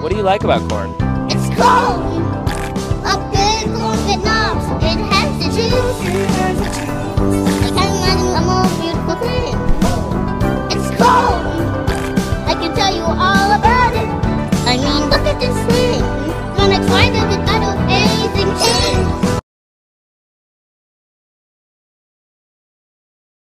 What do you like about corn? It's cold! A good corn with knobs. It has the juice. I can beautiful thing. It's cold! I can tell you all about it. I mean, look at this thing. When I tried it,